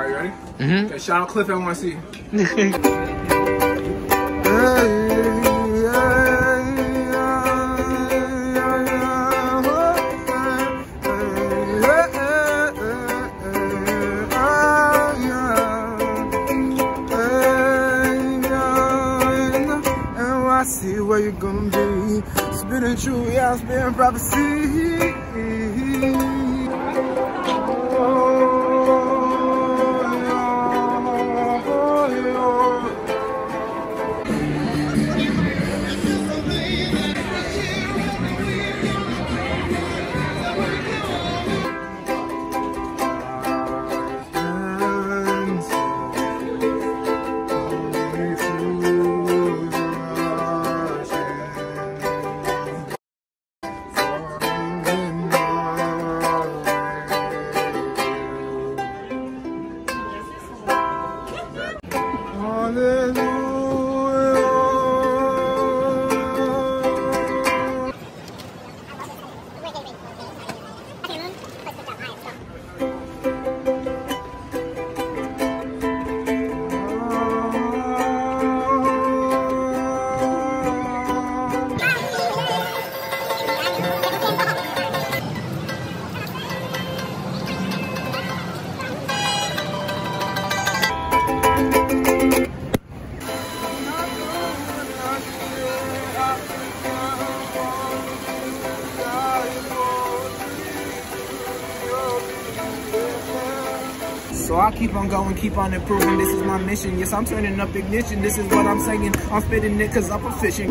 All right, ready? Mm-hmm. Okay, shout out Cliff NYC. I see where you're gonna be. Spinning true, yeah, spinning prophecy. Hallelujah. So I keep on going, keep on improving. This is my mission. Yes, I'm turning up ignition. This is what I'm saying. I'm spitting it cause I'm proficient.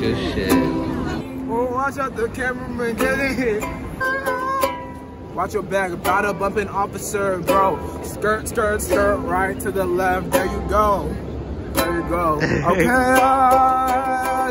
Good shit. Oh, watch out, the cameraman getting hit. Watch your back, about to bump an officer, bro. Skirt, skirt, skirt, right to the left. There you go. There you go. Okay. Ah,